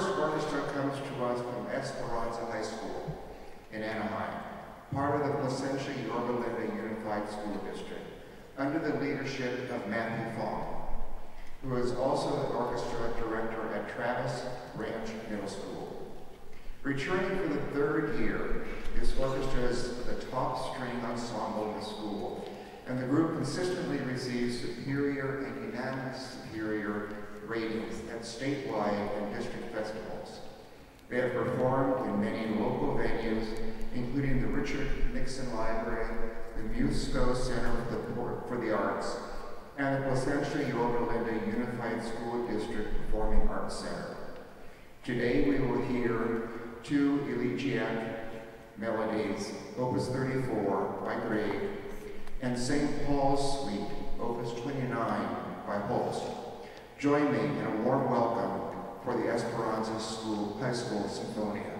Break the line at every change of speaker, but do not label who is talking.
first orchestra comes to us from Esperanza High School in Anaheim, part of the Placentia Yorba Linda Unified School District, under the leadership of Matthew Fang, who is also the orchestra director at Travis Ranch Middle School. Returning for the third year, this orchestra is the top string ensemble in the school, and the group consistently receives superior and unanimous superior ratings at statewide and district festivals. They have performed in many local venues, including the Richard Nixon Library, the Musco Center for the, for the Arts, and the Placentia Yorba Linda Unified School District Performing Arts Center. Today we will hear two elegiac melodies, Opus 34 by Grieg, and St. Paul's Suite, Opus 29 by Holst. Join me in a warm welcome for the Esperanza School High School Sinfonia.